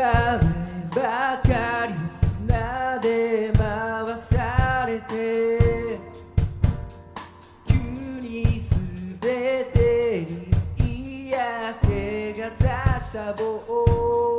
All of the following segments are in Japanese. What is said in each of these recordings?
場面ばかり撫で回されて急に全てに嫌気がさした棒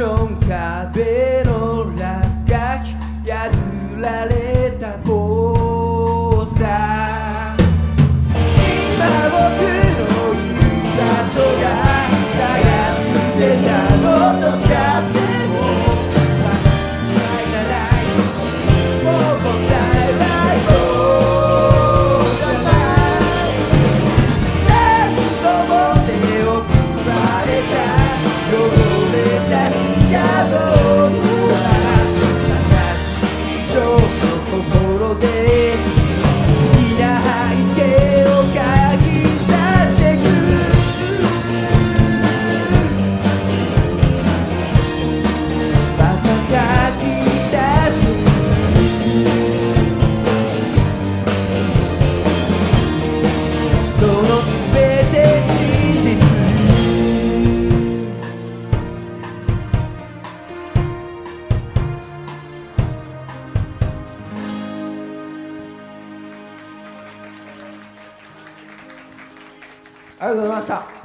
chonca ありがとうございました。